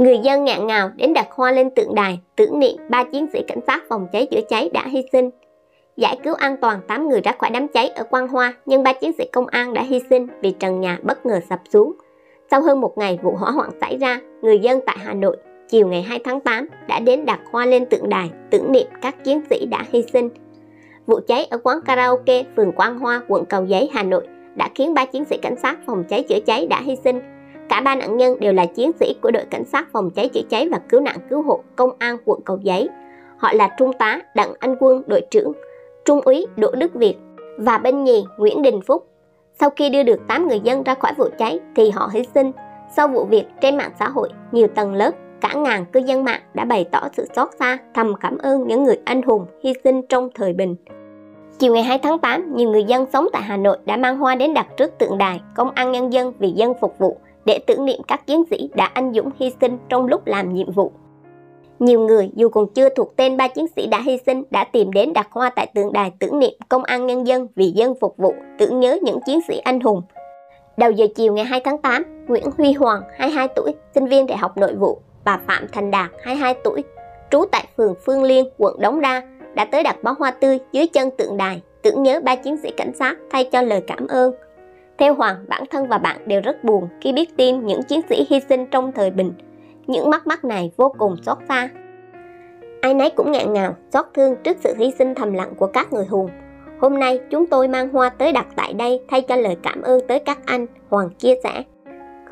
Người dân ngạn ngào đến đặt hoa lên tượng đài, tưởng niệm ba chiến sĩ cảnh sát phòng cháy chữa cháy đã hy sinh. Giải cứu an toàn 8 người ra khỏi đám cháy ở Quang Hoa, nhưng ba chiến sĩ công an đã hy sinh vì trần nhà bất ngờ sập xuống. Sau hơn một ngày vụ hỏa hoạn xảy ra, người dân tại Hà Nội chiều ngày 2 tháng 8 đã đến đặt hoa lên tượng đài tưởng niệm các chiến sĩ đã hy sinh. Vụ cháy ở quán karaoke phường Quang Hoa, quận Cầu Giấy, Hà Nội đã khiến ba chiến sĩ cảnh sát phòng cháy chữa cháy đã hy sinh. Cả ba nạn nhân đều là chiến sĩ của đội cảnh sát phòng cháy chữa cháy và cứu nạn cứu hộ công an quận Cầu Giấy. Họ là Trung tá Đặng Anh Quân, đội trưởng, Trung úy Đỗ Đức Việt và bên nhì Nguyễn Đình Phúc. Sau khi đưa được 8 người dân ra khỏi vụ cháy thì họ hy sinh. Sau vụ việc trên mạng xã hội, nhiều tầng lớp cả ngàn cư dân mạng đã bày tỏ sự xót xa, thầm cảm ơn những người anh hùng hy sinh trong thời bình. Chiều ngày 2 tháng 8, nhiều người dân sống tại Hà Nội đã mang hoa đến đặt trước tượng đài Công an Nhân dân vì dân phục vụ để tưởng niệm các chiến sĩ đã anh dũng hy sinh trong lúc làm nhiệm vụ. Nhiều người dù còn chưa thuộc tên ba chiến sĩ đã hy sinh đã tìm đến đặt hoa tại tượng đài tưởng niệm Công an Nhân dân vì dân phục vụ, tưởng nhớ những chiến sĩ anh hùng. Đầu giờ chiều ngày 2 tháng 8, Nguyễn Huy Hoàng, 22 tuổi, sinh viên Đại học Nội vụ và Phạm Thành Đạt, 22 tuổi, trú tại phường Phương Liên, quận Đống Đa, đã tới đặt bó hoa tươi dưới chân tượng đài, tưởng nhớ ba chiến sĩ cảnh sát thay cho lời cảm ơn. Theo Hoàng, bản thân và bạn đều rất buồn khi biết tin những chiến sĩ hy sinh trong thời bình. Những mắt mắt này vô cùng xót xa. Ai nấy cũng ngạn ngào, xót thương trước sự hy sinh thầm lặng của các người hùng. Hôm nay chúng tôi mang hoa tới đặt tại đây thay cho lời cảm ơn tới các anh, Hoàng chia sẻ.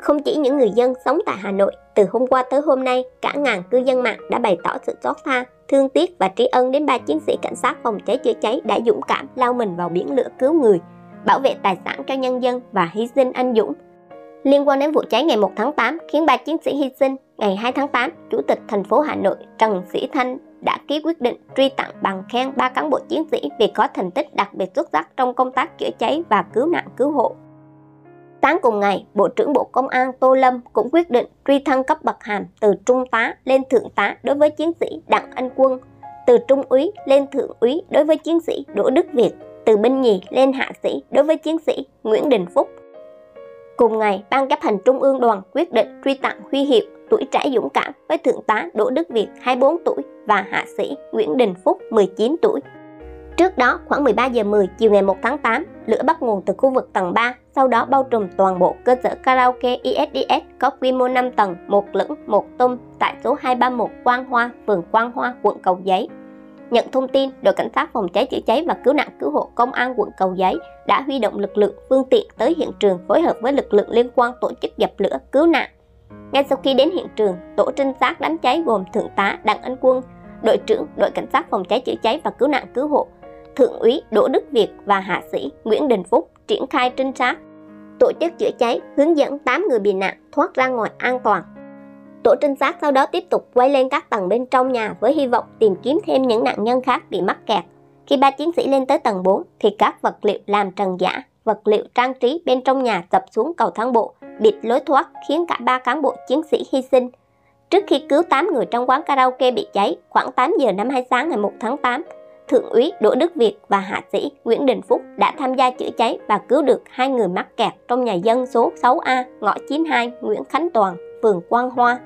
Không chỉ những người dân sống tại Hà Nội, từ hôm qua tới hôm nay, cả ngàn cư dân mạng đã bày tỏ sự xót xa, thương tiếc và tri ân đến ba chiến sĩ cảnh sát phòng cháy chữa cháy đã dũng cảm lao mình vào biển lửa cứu người, bảo vệ tài sản cho nhân dân và hy sinh anh dũng. Liên quan đến vụ cháy ngày 1 tháng 8 khiến ba chiến sĩ hy sinh, ngày 2 tháng 8, Chủ tịch thành phố Hà Nội Trần Sĩ Thanh đã ký quyết định truy tặng bằng khen ba cán bộ chiến sĩ vì có thành tích đặc biệt xuất sắc trong công tác chữa cháy và cứu nạn cứu hộ. Sáng cùng ngày, Bộ trưởng Bộ Công an Tô Lâm cũng quyết định truy thăng cấp bậc hàm từ trung tá lên thượng tá đối với chiến sĩ Đặng Anh Quân, từ trung úy lên thượng úy đối với chiến sĩ Đỗ Đức Việt, từ binh nhì lên hạ sĩ đối với chiến sĩ Nguyễn Đình Phúc. Cùng ngày, Ban chấp hành Trung ương đoàn quyết định truy tặng huy hiệu tuổi trẻ dũng cảm với thượng tá Đỗ Đức Việt 24 tuổi và hạ sĩ Nguyễn Đình Phúc 19 tuổi. Trước đó, khoảng 13 giờ 10 chiều ngày 1 tháng 8, lửa bắt nguồn từ khu vực tầng 3, sau đó bao trùm toàn bộ cơ sở karaoke ISDS có quy mô 5 tầng, một lửng, một tung tại số 231 Quang Hoa, phường Quang Hoa, quận Cầu Giấy. Nhận thông tin, đội cảnh sát phòng cháy chữa cháy và cứu nạn cứu hộ công an quận Cầu Giấy đã huy động lực lượng phương tiện tới hiện trường phối hợp với lực lượng liên quan tổ chức dập lửa cứu nạn. Ngay sau khi đến hiện trường, tổ trinh sát đám cháy gồm thượng tá Đặng Anh Quân, đội trưởng đội cảnh sát phòng cháy chữa cháy và cứu nạn cứu hộ Thượng úy Đỗ Đức Việt và hạ sĩ Nguyễn Đình Phúc triển khai trinh sát, tổ chức chữa cháy, hướng dẫn 8 người bị nạn thoát ra ngoài an toàn. Tổ trinh sát sau đó tiếp tục quay lên các tầng bên trong nhà với hy vọng tìm kiếm thêm những nạn nhân khác bị mắc kẹt. Khi ba chiến sĩ lên tới tầng 4 thì các vật liệu làm trần giả, vật liệu trang trí bên trong nhà dập xuống cầu thang bộ, bịt lối thoát khiến cả ba cán bộ chiến sĩ hy sinh. Trước khi cứu 8 người trong quán karaoke bị cháy, khoảng 8 giờ 52 sáng ngày 1 tháng 8, Thượng úy Đỗ Đức Việt và hạ sĩ Nguyễn Đình Phúc đã tham gia chữa cháy và cứu được hai người mắc kẹt trong nhà dân số 6A, ngõ 92, Nguyễn Khánh Toàn, phường Quang Hoa,